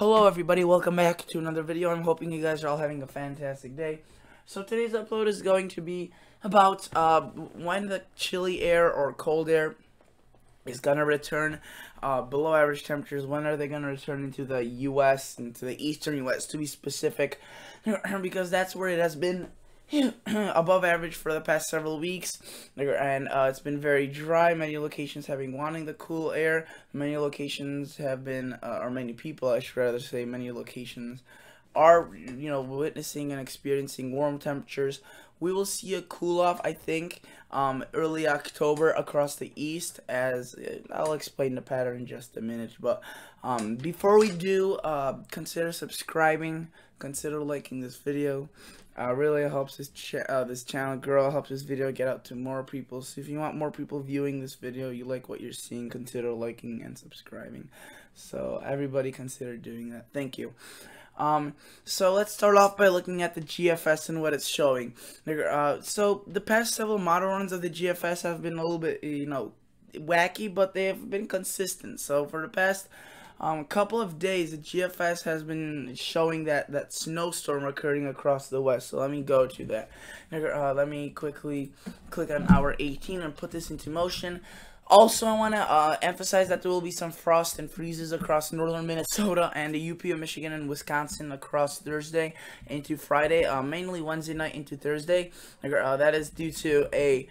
Hello everybody, welcome back to another video. I'm hoping you guys are all having a fantastic day. So today's upload is going to be about uh, when the chilly air or cold air is going to return uh, below average temperatures. When are they going to return into the U.S., and to the eastern U.S. to be specific, because that's where it has been above average for the past several weeks. And uh, it's been very dry. Many locations have been wanting the cool air. Many locations have been uh, or many people I should rather say many locations are you know witnessing and experiencing warm temperatures. We will see a cool off I think um, early October across the east as uh, I'll explain the pattern in just a minute but um, before we do uh, consider subscribing consider liking this video uh, really helps this uh, this channel grow, helps this video get out to more people. So if you want more people viewing this video, you like what you're seeing, consider liking and subscribing. So everybody consider doing that. Thank you. Um, so let's start off by looking at the GFS and what it's showing. Uh, so the past several model runs of the GFS have been a little bit, you know, wacky, but they have been consistent. So for the past um, couple of days, the GFS has been showing that, that snowstorm occurring across the west. So let me go to that. Uh, let me quickly click on hour 18 and put this into motion. Also, I want to uh, emphasize that there will be some frost and freezes across northern Minnesota and the UP of Michigan and Wisconsin across Thursday into Friday, uh, mainly Wednesday night into Thursday. Uh, that is due to a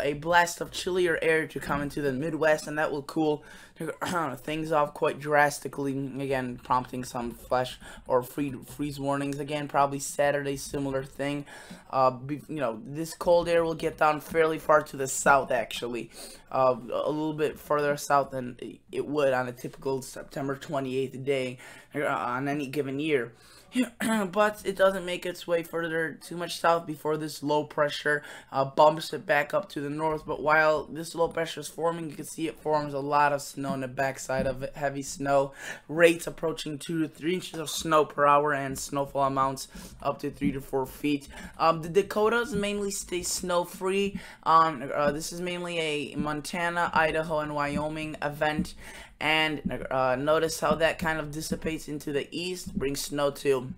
a blast of chillier air to come into the Midwest, and that will cool things off quite drastically. Again, prompting some flash or free, freeze warnings. Again, probably Saturday, similar thing. Uh, be, you know, this cold air will get down fairly far to the south, actually. Uh, a little bit further south than it would on a typical September 28th day uh, on any given year. but it doesn't make its way further too much south before this low pressure uh, bumps it back up to the north. But while this low pressure is forming, you can see it forms a lot of snow on the backside of it. Heavy snow rates approaching two to three inches of snow per hour and snowfall amounts up to three to four feet. Um, the Dakotas mainly stay snow free. Um, uh, this is mainly a Montana, Idaho, and Wyoming event and uh, notice how that kind of dissipates into the east, brings snow to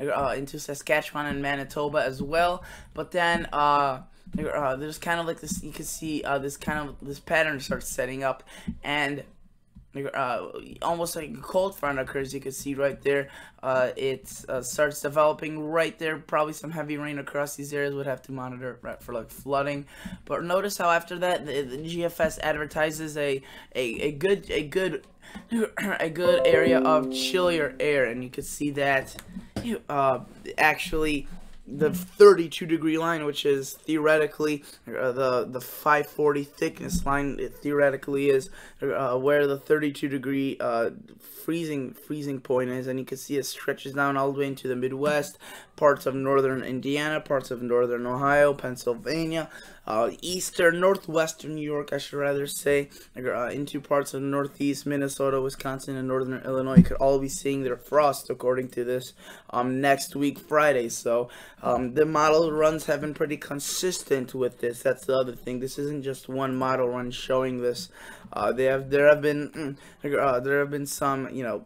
uh, into Saskatchewan and Manitoba as well. But then uh, uh, there's kind of like this, you can see uh, this kind of this pattern starts setting up, and uh, almost like a cold front occurs. You can see right there, uh, it uh, starts developing right there. Probably some heavy rain across these areas. Would have to monitor right, for like flooding. But notice how after that, the, the GFS advertises a, a a good a good a good area of chillier air, and you can see that uh, actually the 32 degree line, which is theoretically uh, the the 540 thickness line. It theoretically is uh, where the 32 degree uh, freezing freezing point is, and you can see it stretches down all the way into the Midwest, parts of northern Indiana, parts of northern Ohio, Pennsylvania, uh, eastern, northwestern New York, I should rather say, uh, into parts of northeast Minnesota, Wisconsin, and northern Illinois. You could all be seeing their frost according to this um, next week, Friday. So um, the model runs have been pretty consistent with this. That's the other thing. This isn't just one model run showing this. Uh, they have there have been mm, uh, there have been some you know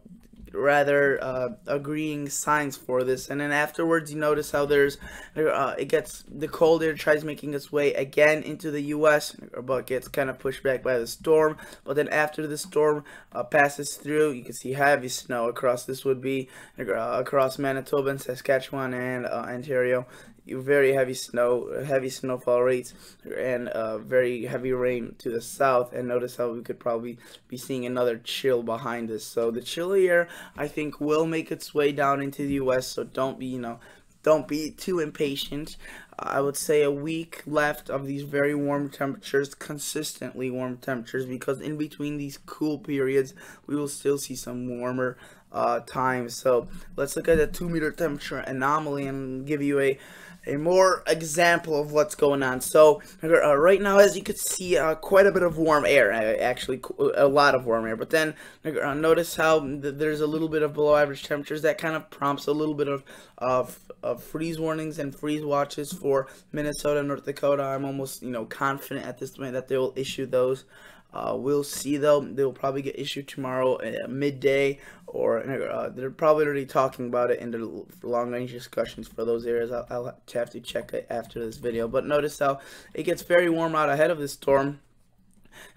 rather uh, agreeing signs for this. And then afterwards you notice how there's uh, it gets the cold air tries making its way again into the US but gets kind of pushed back by the storm. But then after the storm uh, passes through you can see heavy snow across this would be uh, across Manitoba and Saskatchewan and uh, Ontario very heavy snow, heavy snowfall rates, and uh, very heavy rain to the south. And notice how we could probably be seeing another chill behind us. So the chilly air, I think, will make its way down into the U.S. So don't be, you know, don't be too impatient. I would say a week left of these very warm temperatures, consistently warm temperatures, because in between these cool periods, we will still see some warmer uh, times. So let's look at the 2 meter temperature anomaly and give you a a more example of what's going on. So uh, right now, as you can see, uh, quite a bit of warm air, uh, actually a lot of warm air. But then uh, notice how th there's a little bit of below average temperatures. That kind of prompts a little bit of, of, of freeze warnings and freeze watches for Minnesota, North Dakota. I'm almost you know confident at this point that they will issue those. Uh, we'll see though. They'll probably get issued tomorrow at midday, or uh, they're probably already talking about it in the long range discussions for those areas. I'll, I'll have to check it after this video. But notice how it gets very warm out ahead of this storm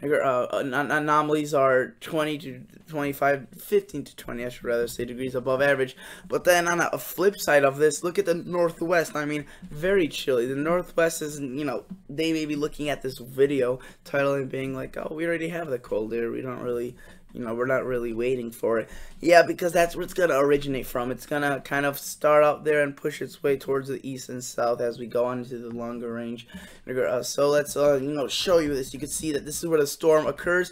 uh, anomalies are 20 to 25, 15 to 20, I should rather say, degrees above average. But then on a flip side of this, look at the northwest. I mean, very chilly. The northwest is, you know, they may be looking at this video title and being like, oh, we already have the cold air. We don't really you know, we're not really waiting for it. Yeah, because that's where it's going to originate from. It's going to kind of start out there and push its way towards the east and south as we go on into the longer range. Uh, so let's, uh, you know, show you this. You can see that this is where the storm occurs.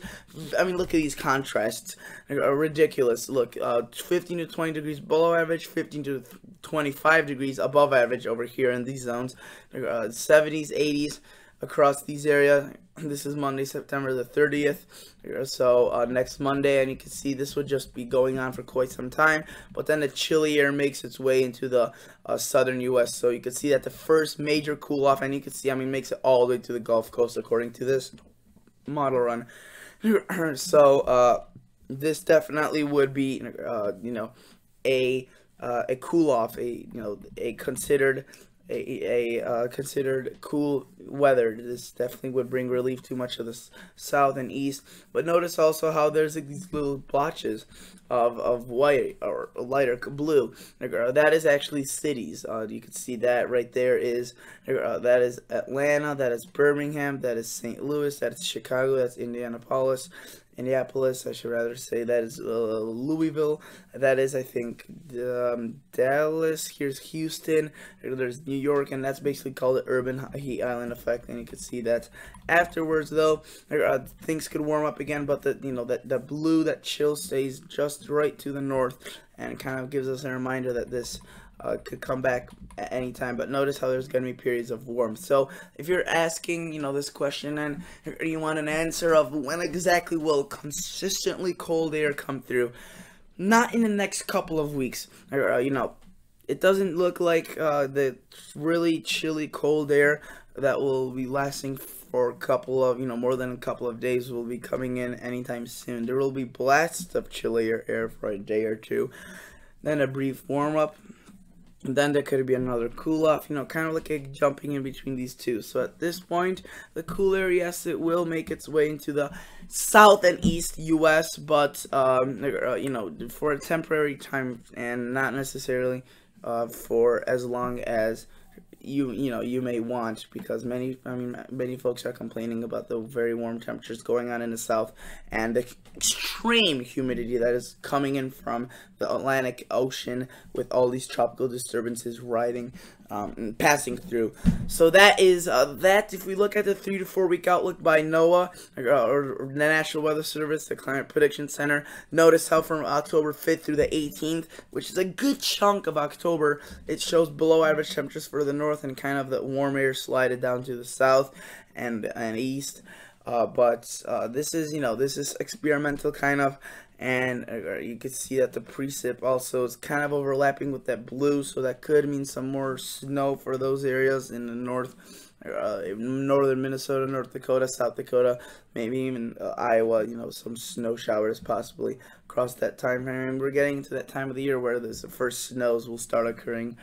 I mean, look at these contrasts. Uh, ridiculous. Look, uh, 15 to 20 degrees below average, 15 to 25 degrees above average over here in these zones. 70s, 80s across these areas. This is Monday, September the 30th. So uh, next Monday, and you can see this would just be going on for quite some time. But then the chilly air makes its way into the uh, southern U.S. So you can see that the first major cool off, and you can see, I mean, makes it all the way to the Gulf Coast according to this model run. so uh, this definitely would be, uh, you know, a uh, a cool off, a you know, a considered a, a uh, considered cool weather. This definitely would bring relief to much of the south and east. But notice also how there's like, these little blotches of, of white or lighter blue. That is actually cities. Uh, you can see that right there is uh, that is Atlanta, that is Birmingham, that is St. Louis, that is Chicago, that's Indianapolis, Indianapolis, I should rather say that is uh, Louisville. That is, I think, um, Dallas. Here's Houston. There's New York, and that's basically called the urban heat island effect. And you can see that afterwards, though, uh, things could warm up again. But the you know that the blue, that chill stays just right to the north, and kind of gives us a reminder that this uh, could come back at any time. But notice how there's going to be periods of warmth. So if you're asking, you know, this question and you want an answer of when exactly will consistently cold air come through, not in the next couple of weeks. Or, uh, you know, it doesn't look like uh, the really chilly cold air that will be lasting for a couple of, you know, more than a couple of days will be coming in anytime soon. There will be blasts of chillier air for a day or two. Then a brief warm up and then there could be another cool off, you know, kind of like a jumping in between these two. So at this point, the cool air, yes, it will make its way into the south and east U.S., but, um, uh, you know, for a temporary time and not necessarily uh, for as long as you you know you may want because many I mean many folks are complaining about the very warm temperatures going on in the south and the extreme humidity that is coming in from the Atlantic Ocean with all these tropical disturbances riding um, passing through. So that is uh, that. If we look at the three to four week outlook by NOAA uh, or, or, the National Weather Service, the Climate Prediction Center, notice how from October 5th through the 18th, which is a good chunk of October, it shows below average temperatures for the north and kind of the warm air slided down to the south and and east. Uh, but uh, this is, you know, this is experimental kind of, and uh, you can see that the precip also is kind of overlapping with that blue, so that could mean some more snow for those areas in the north, uh, northern Minnesota, North Dakota, South Dakota, maybe even uh, Iowa, you know, some snow showers possibly across that time frame. We're getting into that time of the year where the first snows will start occurring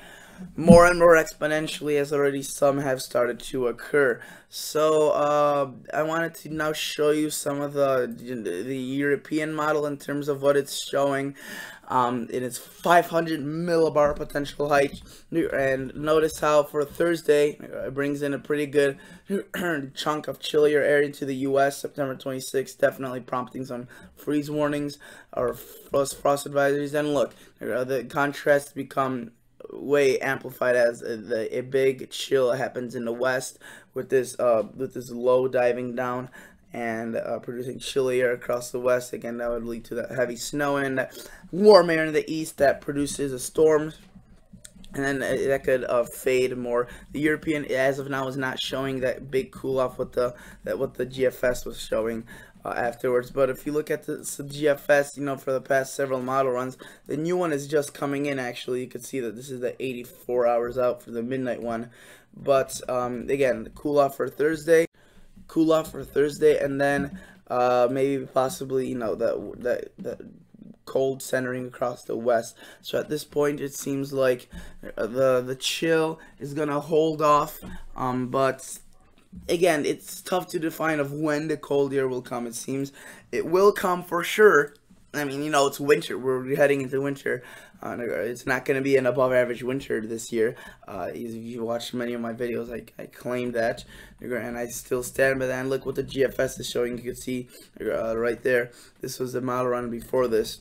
more and more exponentially as already some have started to occur. So uh, I wanted to now show you some of the the European model in terms of what it's showing um, in its 500 millibar potential height. And notice how for Thursday it brings in a pretty good chunk of chillier air into the U.S. September 26th, definitely prompting some freeze warnings or frost, frost advisories. And look, the contrasts become way amplified as the a big chill happens in the west with this uh with this low diving down and uh, producing chilly air across the west. Again that would lead to that heavy snow and warm air in the east that produces a storm. And then uh, that could uh, fade more. The European, as of now, is not showing that big cool off what the that what the GFS was showing uh, afterwards. But if you look at the, GFS, you know, for the past several model runs, the new one is just coming in. Actually, you can see that this is the 84 hours out for the midnight one. But um, again, cool off for Thursday, cool off for Thursday, and then uh, maybe possibly you know the the the cold centering across the west. So at this point, it seems like uh, the the chill is gonna hold off. Um, but again, it's tough to define of when the cold air will come. It seems it will come for sure. I mean, you know, it's winter. We're heading into winter. Uh, it's not going to be an above average winter this year. Uh, if you watched many of my videos, I, I claim that. And I still stand by that. And look what the GFS is showing. You can see uh, right there. This was the model run before this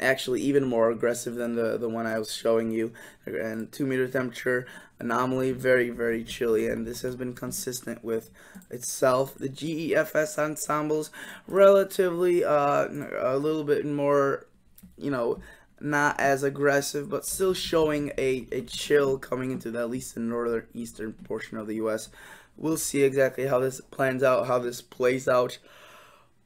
actually even more aggressive than the, the one I was showing you. And 2 meter temperature anomaly, very, very chilly. And this has been consistent with itself. The GEFS ensembles, relatively uh, a little bit more, you know, not as aggressive, but still showing a, a chill coming into the, at least the northern eastern portion of the U.S. We'll see exactly how this plans out, how this plays out.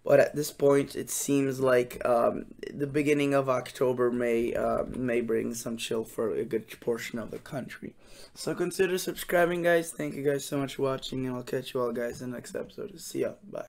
But at this point, it seems like um, the beginning of October may uh, may bring some chill for a good portion of the country. So consider subscribing, guys. Thank you guys so much for watching, and I'll catch you all guys in the next episode. See ya. Bye.